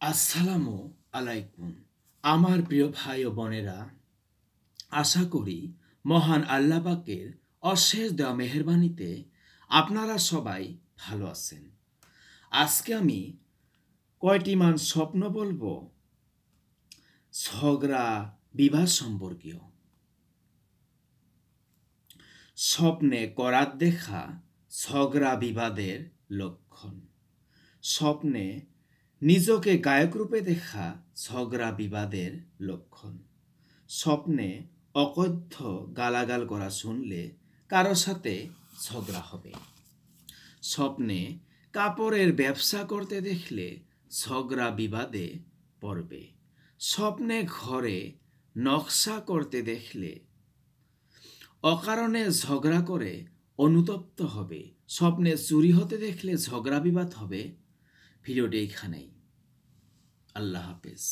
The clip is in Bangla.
আসসালামু আলাইকুম। আমার প্রিয় ভাই ও বোনেরা, আশা করি মহান আল্লাপাকের অশেষ দেওয়া মেহরবানিতে আপনারা সবাই ভালো আছেন। আজকে আমি কয়টি মান স্বপ্ন বলব? ঝগড়া বিবাহ সম্পর্কীয়। স্বপ্নে করাত দেখা ঝগড়া বিবাদের লক্ষণ। স্বপ্নে নিজকে গায়ক রূপে দেখা ঝগড়া বিবাদের লক্ষণ। স্বপ্নে অকথ্য গালাগাল করা শুনলে কারও সাথে ঝগড়া হবে। স্বপ্নে কাপড়ের ব্যবসা করতে দেখলে ঝগড়া বিবাদে পড়বে। স্বপ্নে ঘরে নকশা করতে দেখলে অকারণে ঝগড়া করে অনুতপ্ত হবে। স্বপ্নে চুরি হতে দেখলে ঝগড়া বিবাদ হবে। ভিডিওটি এইখানেই আল্লাহ হাফেজ।